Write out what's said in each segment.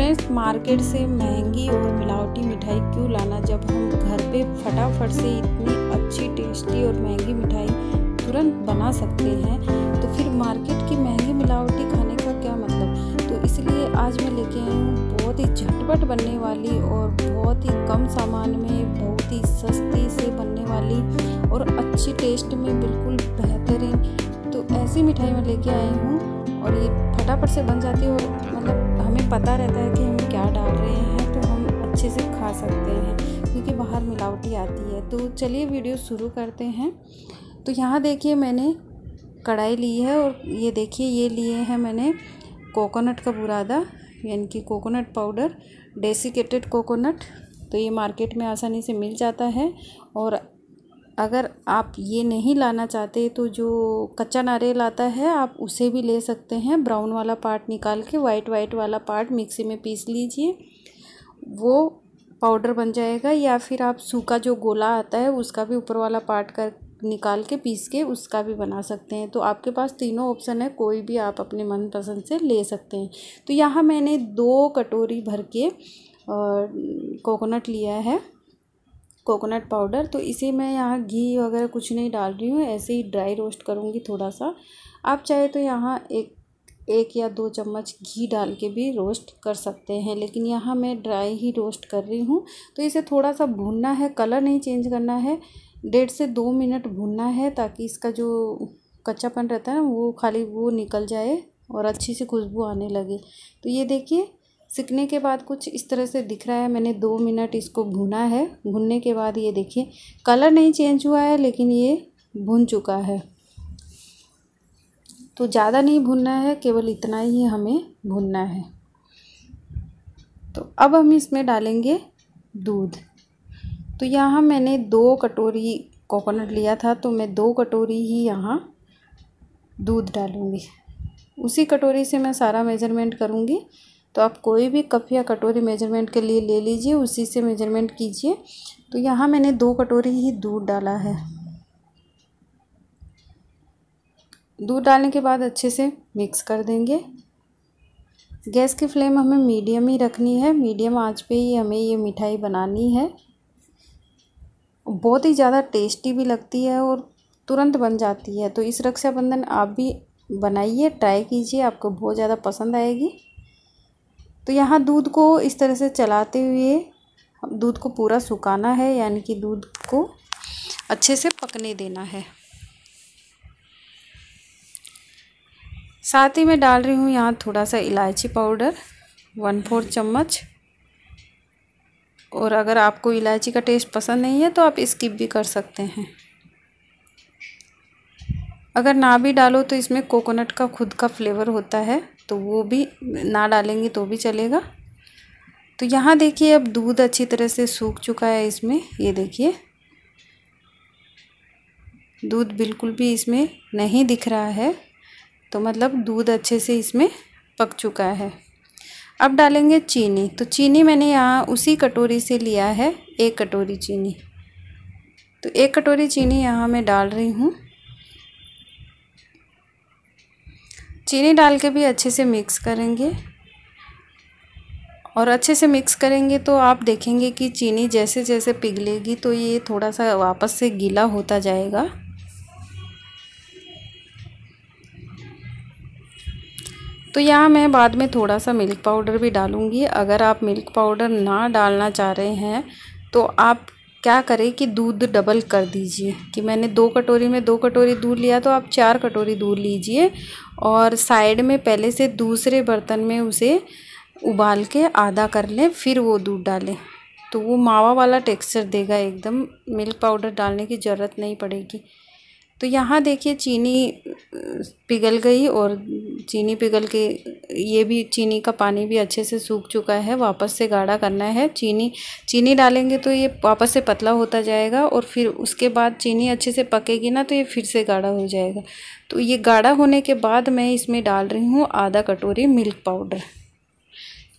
Friends market से महँगी और मिलावटी मिठाई क्यों लाना? जब हम घर पे फटाफट से इतनी अच्छी, टेस्टी और महँगी मिठाई तुरंत बना सकते हैं तो फिर मार्केट की महँगी मिलावटी खाने का क्या मतलब? तो इसलिए आज मैं लेके आई हूँ बहुत ही झटपट बनने वाली और बहुत ही कम सामान में, बहुत ही सस्ती से बनने वाली और अच्छी टेस्ट में बिल्कुल बेहतरीन। तो ऐसी मिठाई मैं लेके आई हूँ और ये फटाफट से बन जाती है और मतलब पता रहता है कि हम क्या डाल रहे हैं तो हम अच्छे से खा सकते हैं, क्योंकि बाहर मिलावटी आती है। तो चलिए वीडियो शुरू करते हैं। तो यहाँ देखिए मैंने कढ़ाई ली है और ये देखिए, ये लिए हैं मैंने कोकोनट का बुरादा, यानी कि कोकोनट पाउडर, डेसिकेटेड कोकोनट। तो ये मार्केट में आसानी से मिल जाता है और अगर आप ये नहीं लाना चाहते तो जो कच्चा नारियल आता है, आप उसे भी ले सकते हैं। ब्राउन वाला पार्ट निकाल के, वाइट वाइट वाला पार्ट मिक्सी में पीस लीजिए। वो पाउडर बन जाएगा, या फिर आप सूखा जो गोला आता है, उसका भी ऊपर वाला पार्ट कर, निकाल के पीस के उसका भी बना सकते हैं। तो आपके पास तीनों ऑप्शन है, कोई भी आप अपने मनपसंद से ले सकते हैं। तो यहाँ मैंने दो कटोरी भर के कोकोनट लिया है। कोकोनट पाउडर तो इसे मैं यहाँ घी वगैरह कुछ नहीं डाल रही हूँ, ऐसे ही ड्राई रोस्ट करूँगी थोड़ा सा आप चाहे तो यहाँ एक एक या दो चम्मच घी डाल के भी रोस्ट कर सकते हैं, लेकिन यहाँ मैं ड्राई ही रोस्ट कर रही हूँ। तो इसे थोड़ा सा भूनना है कलर नहीं चेंज करना है, डेढ़ से दो मिनट भूनना है, ताकि इसका जो कच्चापन रहता है ना, वो खाली वो निकल जाए और अच्छी सी खुशबू आने लगे। तो ये देखिए सिकने के बाद कुछ इस तरह से दिख रहा है। मैंने दो मिनट इसको भुना है। भुनने के बाद ये देखिए, कलर नहीं चेंज हुआ है, लेकिन ये भुन चुका है। तो ज़्यादा नहीं भुनना है, केवल इतना ही हमें भुनना है। तो अब हम इसमें डालेंगे दूध। तो यहाँ मैंने दो कटोरी कोकोनट लिया था तो मैं दो कटोरी ही यहाँ दूध डालूँगी। उसी कटोरी से मैं सारा मेज़रमेंट करूँगी। तो आप कोई भी कप या कटोरी मेज़रमेंट के लिए ले लीजिए, उसी से मेज़रमेंट कीजिए। तो यहाँ मैंने दो कटोरी ही दूध डाला है। दूध डालने के बाद अच्छे से मिक्स कर देंगे। गैस की फ्लेम हमें मीडियम ही रखनी है। मीडियम आँच पे ही हमें ये मिठाई बनानी है। बहुत ही ज़्यादा टेस्टी भी लगती है और तुरंत बन जाती है। तो इस रक्षाबंधन आप भी बनाइए, ट्राई कीजिए, आपको बहुत ज़्यादा पसंद आएगी। तो यहाँ दूध को इस तरह से चलाते हुए दूध को पूरा सुखाना है, यानी कि दूध को अच्छे से पकने देना है। साथ ही मैं डाल रही हूँ यहाँ थोड़ा सा इलायची पाउडर वन फोर चम्मच। और अगर आपको इलायची का टेस्ट पसंद नहीं है तो आप स्किप भी कर सकते हैं। अगर ना भी डालो तो इसमें कोकोनट का खुद का फ्लेवर होता है। तो वो भी ना डालेंगे तो भी चलेगा। तो यहाँ देखिए अब दूध अच्छी तरह से सूख चुका है इसमें, ये देखिए। दूध बिल्कुल भी इसमें नहीं दिख रहा है तो मतलब दूध अच्छे से इसमें पक चुका है। अब डालेंगे चीनी तो चीनी मैंने यहाँ उसी कटोरी से लिया है, एक कटोरी चीनी। तो एक कटोरी चीनी यहाँ मैं डाल रही हूँ। चीनी डाल के भी अच्छे से मिक्स करेंगे। और अच्छे से मिक्स करेंगे तो आप देखेंगे कि चीनी जैसे जैसे पिघलेगी तो ये थोड़ा सा वापस से गीला होता जाएगा। तो यहाँ मैं बाद में थोड़ा सा मिल्क पाउडर भी डालूँगी। अगर आप मिल्क पाउडर ना डालना चाह रहे हैं तो आप क्या करें कि दूध डबल कर दीजिए। कि मैंने दो कटोरी में दो कटोरी दूध लिया तो आप चार कटोरी दूध लीजिए और साइड में पहले से दूसरे बर्तन में उसे उबाल के आधा कर लें, फिर वो दूध डालें। तो वो मावा वाला टेक्सचर देगा, एकदम मिल्क पाउडर डालने की ज़रूरत नहीं पड़ेगी। तो यहाँ देखिए चीनी, पिघल गई और चीनी पिघल के, ये भी चीनी का पानी भी अच्छे से सूख चुका है, वापस से गाढ़ा करना है। चीनी चीनी डालेंगे तो ये वापस से पतला होता जाएगा और फिर उसके बाद चीनी अच्छे से पकेगी ना तो ये फिर से गाढ़ा हो जाएगा। तो ये गाढ़ा होने के बाद मैं इसमें डाल रही हूँ आधा कटोरी मिल्क पाउडर।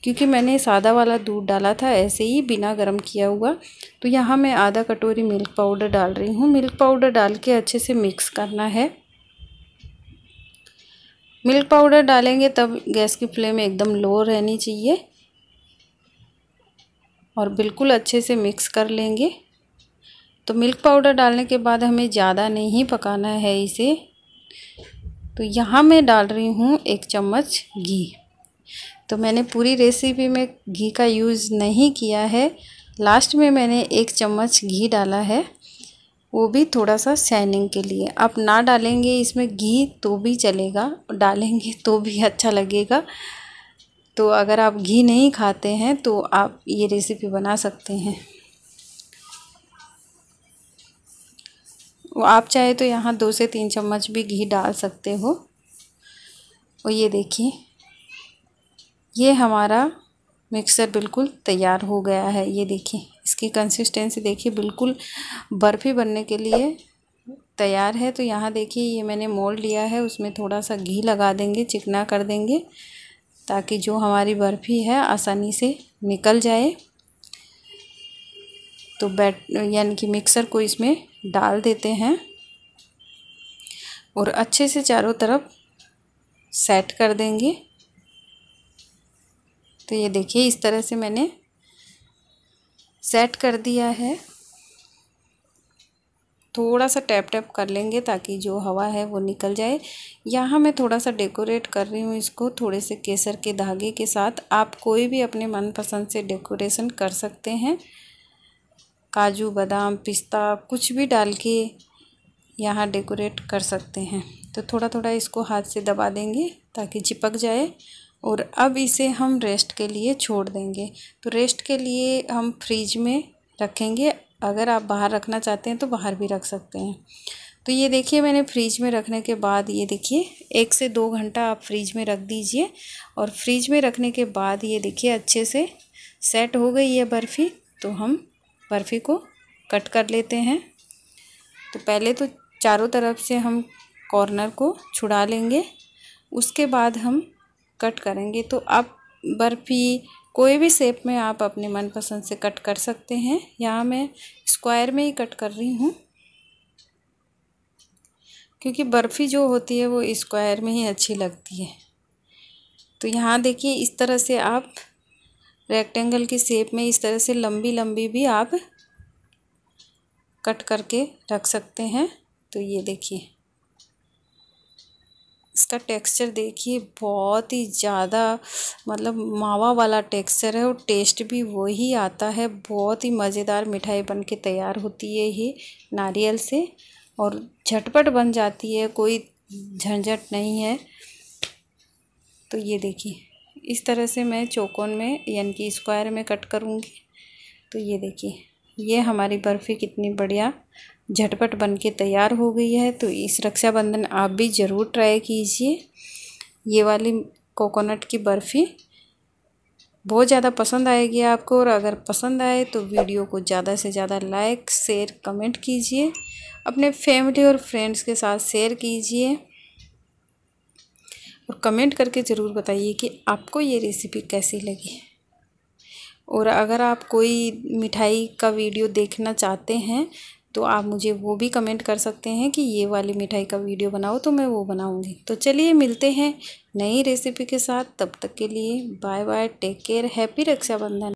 क्योंकि मैंने सादा वाला दूध डाला था, ऐसे ही बिना गर्म किया हुआ। तो यहाँ मैं आधा कटोरी मिल्क पाउडर डाल रही हूँ। मिल्क पाउडर डाल के अच्छे से मिक्स करना है। मिल्क पाउडर डालेंगे तब गैस की फ्लेम एकदम लो रहनी चाहिए और बिल्कुल अच्छे से मिक्स कर लेंगे। तो मिल्क पाउडर डालने के बाद हमें ज़्यादा नहीं पकाना है इसे। तो यहाँ मैं डाल रही हूँ एक चम्मच घी। तो मैंने पूरी रेसिपी में घी का यूज़ नहीं किया है। लास्ट में मैंने एक चम्मच घी डाला है। वो भी थोड़ा सा शाइनिंग के लिए। आप ना डालेंगे इसमें घी तो भी चलेगा डालेंगे तो भी अच्छा लगेगा। तो अगर आप घी नहीं खाते हैं तो आप ये रेसिपी बना सकते हैं। आप चाहे तो यहाँ दो से तीन चम्मच भी घी डाल सकते हो। और ये देखिए। ये हमारा मिक्सर बिल्कुल तैयार हो गया है। ये देखिए, इसकी कंसिस्टेंसी देखिए, बिल्कुल बर्फ़ी बनने के लिए तैयार है। तो यहाँ देखिए, ये मैंने मोल्ड लिया है, उसमें थोड़ा सा घी लगा देंगे, चिकना कर देंगे, ताकि जो हमारी बर्फ़ी है, आसानी से निकल जाए। तो बैट यानी कि मिक्सर को इसमें डाल देते हैं और अच्छे से चारों तरफ़ सेट कर देंगे। तो ये देखिए, इस तरह से मैंने सेट कर दिया है। थोड़ा सा टैप टैप कर लेंगे ताकि जो हवा है वो निकल जाए। यहाँ मैं थोड़ा सा डेकोरेट कर रही हूँ इसको थोड़े से केसर के धागे के साथ। आप कोई भी अपने मनपसंद से डेकोरेशन कर सकते हैं। काजू, बादाम, पिस्ता कुछ भी डाल के यहाँ डेकोरेट कर सकते हैं। तो थोड़ा थोड़ा इसको हाथ से दबा देंगे ताकि चिपक जाए। और अब इसे हम रेस्ट के लिए छोड़ देंगे। तो रेस्ट के लिए हम फ्रिज में रखेंगे। अगर आप बाहर रखना चाहते हैं तो बाहर भी रख सकते हैं। तो ये देखिए मैंने फ्रिज में रखने के बाद ये देखिए, एक से दो घंटा आप फ्रिज में रख दीजिए। और फ्रिज में रखने के बाद ये देखिए अच्छे से सेट हो गई है बर्फ़ी। तो हम बर्फ़ी को कट कर लेते हैं। तो पहले तो चारों तरफ़ से हम कॉर्नर को छुड़ा लेंगे। उसके बाद हम कट करेंगे तो आप बर्फ़ी कोई भी शेप में आप अपने मनपसंद से कट कर सकते हैं। यहाँ मैं स्क्वायर में ही कट कर रही हूँ, क्योंकि बर्फ़ी जो होती है वो स्क्वायर में ही अच्छी लगती है। तो यहाँ देखिए, इस तरह से आप रेक्टेंगल की शेप में इस तरह से लंबी लंबी भी आप कट करके रख सकते हैं। तो ये देखिए। इसका टेक्सचर देखिए, बहुत ही ज़्यादा मतलब मावा वाला टेक्सचर है और टेस्ट भी वही आता है। बहुत ही मज़ेदार मिठाई बन के तैयार होती है ये नारियल से और झटपट बन जाती है, कोई झंझट नहीं है। तो ये देखिए, इस तरह से मैं चौकोन में यानी कि स्क्वायर में कट करूँगी। तो ये देखिए। ये हमारी बर्फ़ी कितनी बढ़िया झटपट बन के तैयार हो गई है तो इस रक्षाबंधन आप भी ज़रूर ट्राई कीजिए। ये वाली कोकोनट की बर्फ़ी बहुत ज़्यादा पसंद आएगी आपको, और अगर पसंद आए तो वीडियो को ज़्यादा से ज़्यादा लाइक, शेयर, कमेंट कीजिए। अपने फैमिली और फ्रेंड्स के साथ शेयर कीजिए। और कमेंट करके ज़रूर बताइए कि आपको ये रेसिपी कैसी लगी। और अगर आप कोई मिठाई का वीडियो देखना चाहते हैं तो आप मुझे वो भी कमेंट कर सकते हैं कि ये वाली मिठाई का वीडियो बनाओ तो मैं वो बनाऊँगी। तो चलिए मिलते हैं नई रेसिपी के साथ। तब तक के लिए bye bye, take care, happy Rakshabandhan.